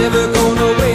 never gonna wait.